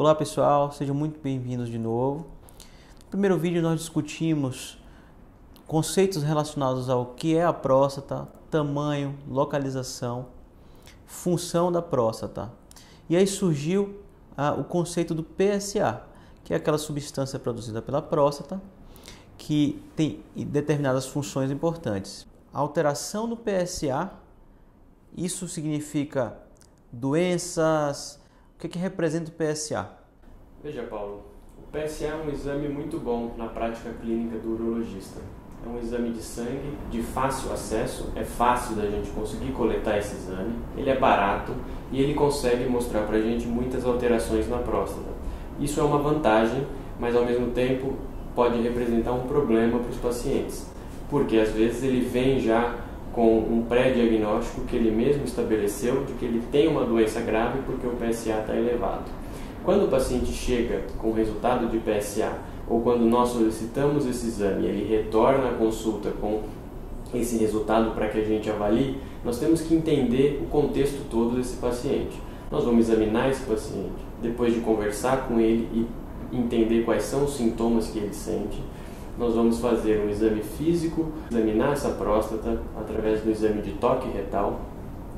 Olá pessoal, sejam muito bem-vindos de novo. No primeiro vídeo nós discutimos conceitos relacionados ao que é a próstata, tamanho, localização, função da próstata. E aí surgiu ah, o conceito do PSA, que é aquela substância produzida pela próstata que tem determinadas funções importantes. Alteração do PSA, isso significa doenças, que, que representa o PSA? Veja, Paulo, o PSA é um exame muito bom na prática clínica do urologista. É um exame de sangue de fácil acesso, é fácil da gente conseguir coletar esse exame, ele é barato e ele consegue mostrar para a gente muitas alterações na próstata. Isso é uma vantagem, mas ao mesmo tempo pode representar um problema para os pacientes, porque às vezes ele vem já com um pré-diagnóstico que ele mesmo estabeleceu de que ele tem uma doença grave porque o PSA está elevado. Quando o paciente chega com resultado de PSA ou quando nós solicitamos esse exame ele retorna à consulta com esse resultado para que a gente avalie, nós temos que entender o contexto todo desse paciente. Nós vamos examinar esse paciente, depois de conversar com ele e entender quais são os sintomas que ele sente nós vamos fazer um exame físico, examinar essa próstata através do exame de toque retal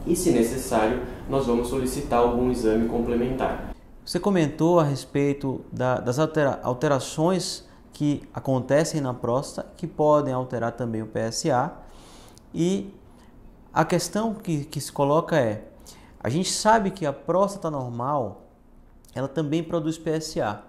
e, se necessário, nós vamos solicitar algum exame complementar. Você comentou a respeito da, das altera alterações que acontecem na próstata, que podem alterar também o PSA. E a questão que, que se coloca é: a gente sabe que a próstata normal ela também produz PSA.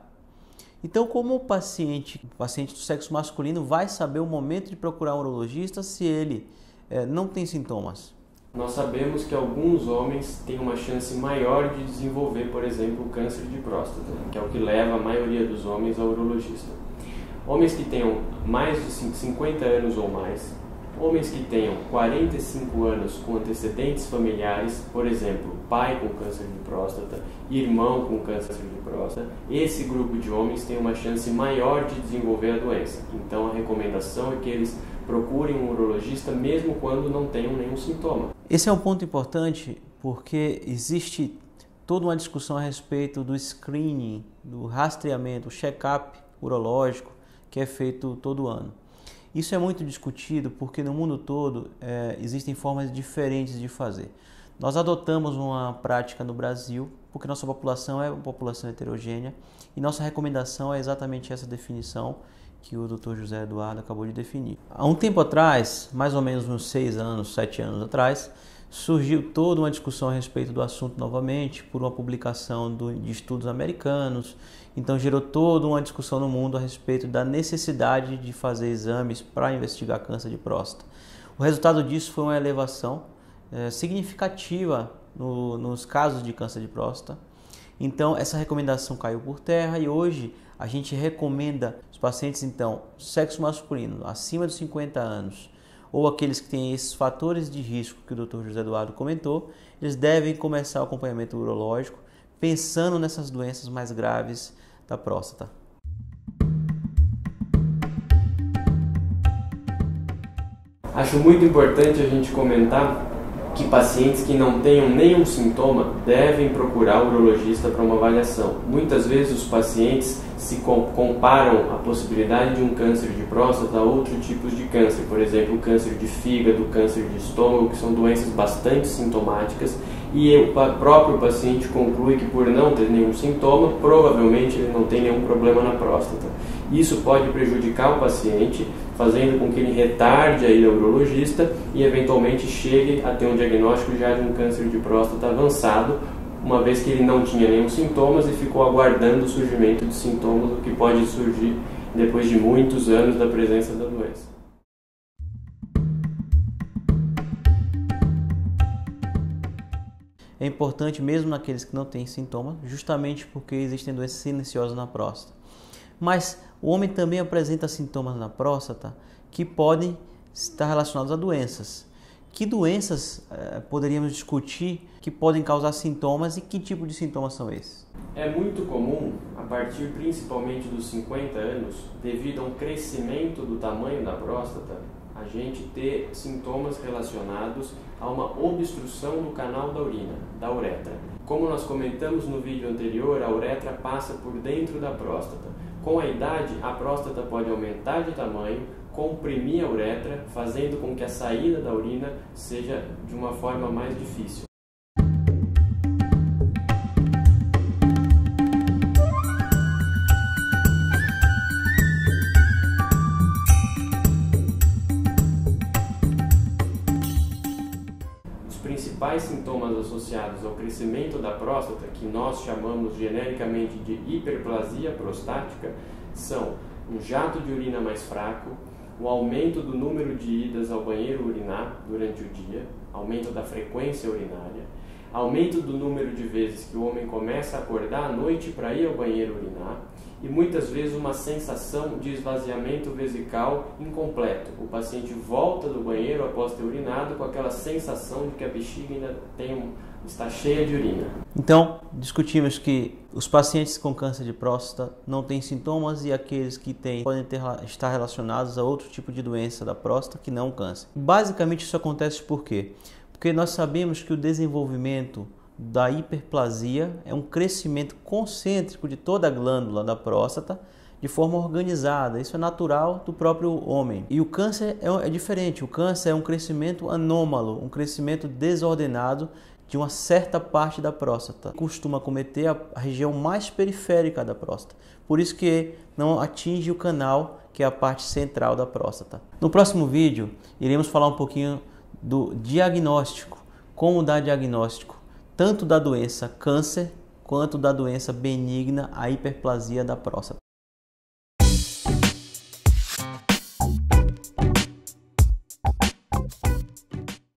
Então, como o paciente, o paciente do sexo masculino vai saber o momento de procurar um urologista se ele é, não tem sintomas? Nós sabemos que alguns homens têm uma chance maior de desenvolver, por exemplo, câncer de próstata, que é o que leva a maioria dos homens ao urologista. Homens que tenham mais de 50 anos ou mais Homens que tenham 45 anos com antecedentes familiares, por exemplo, pai com câncer de próstata, irmão com câncer de próstata, esse grupo de homens tem uma chance maior de desenvolver a doença. Então a recomendação é que eles procurem um urologista mesmo quando não tenham nenhum sintoma. Esse é um ponto importante porque existe toda uma discussão a respeito do screening, do rastreamento, o check-up urológico que é feito todo ano. Isso é muito discutido porque no mundo todo é, existem formas diferentes de fazer. Nós adotamos uma prática no Brasil porque nossa população é uma população heterogênea e nossa recomendação é exatamente essa definição que o Dr. José Eduardo acabou de definir. Há um tempo atrás, mais ou menos uns seis anos, sete anos atrás, surgiu toda uma discussão a respeito do assunto novamente por uma publicação do, de estudos americanos. Então gerou toda uma discussão no mundo a respeito da necessidade de fazer exames para investigar câncer de próstata. O resultado disso foi uma elevação é, significativa no, nos casos de câncer de próstata. Então essa recomendação caiu por terra e hoje a gente recomenda os pacientes então sexo masculino acima de 50 anos ou aqueles que têm esses fatores de risco que o Dr. José Eduardo comentou, eles devem começar o acompanhamento urológico pensando nessas doenças mais graves da próstata. Acho muito importante a gente comentar que pacientes que não tenham nenhum sintoma devem procurar o urologista para uma avaliação. Muitas vezes os pacientes se comparam a possibilidade de um câncer de próstata a outros tipos de câncer, por exemplo, câncer de fígado, câncer de estômago, que são doenças bastante sintomáticas, e o próprio paciente conclui que por não ter nenhum sintoma, provavelmente ele não tem nenhum problema na próstata. Isso pode prejudicar o paciente, fazendo com que ele retarde a ir ao urologista e eventualmente chegue a ter um diagnóstico já de um câncer de próstata avançado, uma vez que ele não tinha nenhum sintomas e ficou aguardando o surgimento de sintomas, o que pode surgir depois de muitos anos da presença da doença. É importante mesmo naqueles que não têm sintomas, justamente porque existem doenças silenciosas na próstata. Mas o homem também apresenta sintomas na próstata que podem estar relacionados a doenças. Que doenças eh, poderíamos discutir que podem causar sintomas e que tipo de sintomas são esses? É muito comum, a partir principalmente dos 50 anos, devido a um crescimento do tamanho da próstata, a gente ter sintomas relacionados a uma obstrução no canal da urina, da uretra. Como nós comentamos no vídeo anterior, a uretra passa por dentro da próstata. Com a idade, a próstata pode aumentar de tamanho, comprimir a uretra, fazendo com que a saída da urina seja de uma forma mais difícil. Principais sintomas associados ao crescimento da próstata, que nós chamamos genericamente de hiperplasia prostática, são um jato de urina mais fraco, o aumento do número de idas ao banheiro urinar durante o dia, aumento da frequência urinária, aumento do número de vezes que o homem começa a acordar à noite para ir ao banheiro urinar e muitas vezes uma sensação de esvaziamento vesical incompleto. O paciente volta do banheiro após ter urinado com aquela sensação de que a bexiga ainda tem está cheia de urina. Então, discutimos que os pacientes com câncer de próstata não têm sintomas e aqueles que têm podem ter, estar relacionados a outro tipo de doença da próstata que não câncer. Basicamente isso acontece por quê? Porque nós sabemos que o desenvolvimento da hiperplasia é um crescimento concêntrico de toda a glândula da próstata de forma organizada. Isso é natural do próprio homem. E o câncer é, é diferente. O câncer é um crescimento anômalo, um crescimento desordenado de uma certa parte da próstata. Costuma cometer a, a região mais periférica da próstata. Por isso que não atinge o canal, que é a parte central da próstata. No próximo vídeo, iremos falar um pouquinho do diagnóstico, como dar diagnóstico tanto da doença câncer quanto da doença benigna, a hiperplasia da próstata.